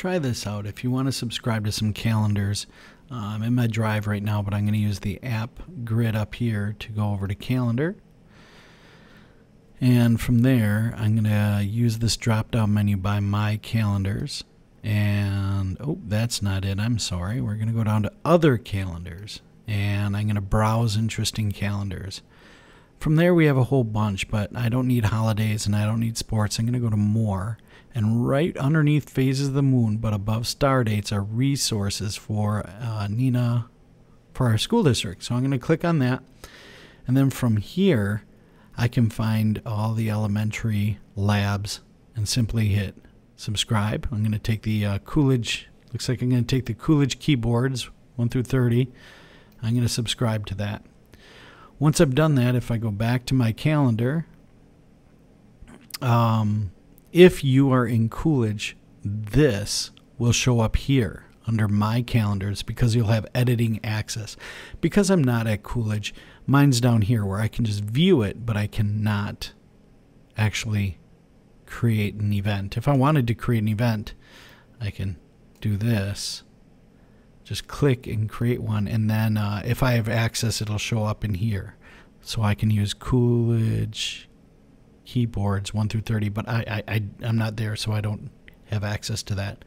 try this out. If you want to subscribe to some calendars, uh, I'm in my drive right now, but I'm going to use the app grid up here to go over to calendar. And from there, I'm going to use this drop down menu by my calendars. And, oh, that's not it. I'm sorry. We're going to go down to other calendars. And I'm going to browse interesting calendars. From there, we have a whole bunch, but I don't need holidays and I don't need sports. I'm going to go to more. And right underneath Phases of the Moon, but above star dates, are resources for uh, Neenah, for our school district. So I'm going to click on that. And then from here, I can find all the elementary labs and simply hit subscribe. I'm going to take the uh, Coolidge, looks like I'm going to take the Coolidge keyboards 1 through 30. I'm going to subscribe to that. Once I've done that, if I go back to my calendar, um, if you are in Coolidge, this will show up here under my calendars because you'll have editing access. Because I'm not at Coolidge, mine's down here where I can just view it, but I cannot actually create an event. If I wanted to create an event, I can do this. Just click and create one, and then uh, if I have access, it'll show up in here. So I can use Coolidge keyboards 1 through 30, but I, I, I, am not there, so I don't have access to that.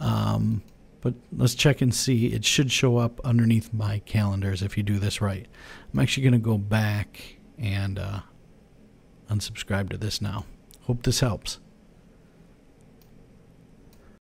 Um, but let's check and see. It should show up underneath my calendars if you do this right. I'm actually going to go back and uh, unsubscribe to this now. Hope this helps.